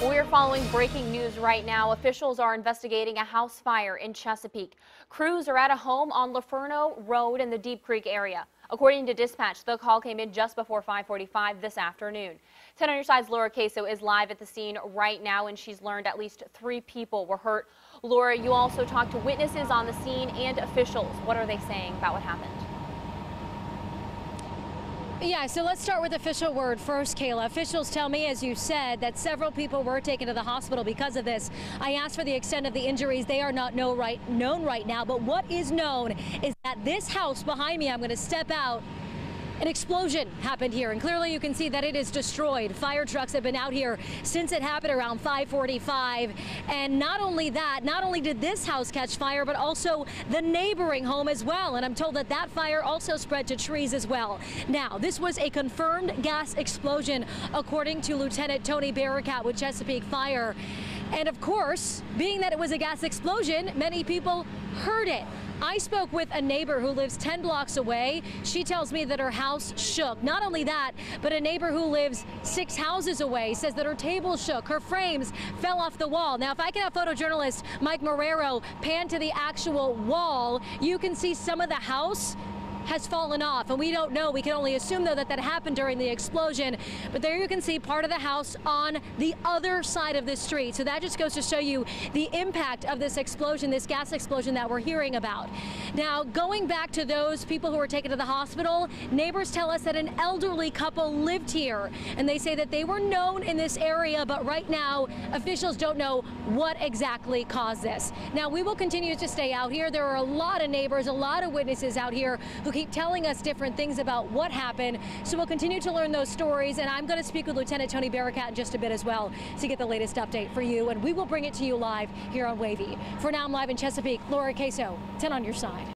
We're following breaking news right now. Officials are investigating a house fire in Chesapeake. Crews are at a home on Laferno Road in the Deep Creek area. According to dispatch, the call came in just before 545 this afternoon. 10 on your side's Laura Caso is live at the scene right now, and she's learned at least three people were hurt. Laura, you also talked to witnesses on the scene and officials. What are they saying about what happened? Yeah, so let's start with official word first, Kayla. Officials tell me, as you said, that several people were taken to the hospital because of this. I asked for the extent of the injuries. They are not know right, known right now, but what is known is that this house behind me, I'm going to step out, an explosion happened here, and clearly you can see that it is destroyed. Fire trucks have been out here since it happened around 545. And not only that, not only did this house catch fire, but also the neighboring home as well. And I'm told that that fire also spread to trees as well. Now, this was a confirmed gas explosion, according to Lieutenant Tony Barakat with Chesapeake Fire. And of course, being that it was a gas explosion, many people heard it. I spoke with a neighbor who lives 10 blocks away. She tells me that her house shook. Not only that, but a neighbor who lives six houses away says that her table shook. Her frames fell off the wall. Now, if I can have photojournalist Mike Marrero pan to the actual wall, you can see some of the house has fallen off. And we don't know. We can only assume, though, that that happened during the explosion. But there you can see part of the house on the other side of the street. So that just goes to show you the impact of this explosion, this gas explosion that we're hearing about. Now, going back to those people who were taken to the hospital, neighbors tell us that an elderly couple lived here. And they say that they were known in this area, but right now, officials don't know what exactly caused this. Now, we will continue to stay out here. There are a lot of neighbors, a lot of witnesses out here who keep telling us different things about what happened. So we'll continue to learn those stories. And I'm going to speak with Lieutenant Tony Barakat in just a bit as well to get the latest update for you. And we will bring it to you live here on Wavy. For now, I'm live in Chesapeake. Laura Caso, 10 on your side.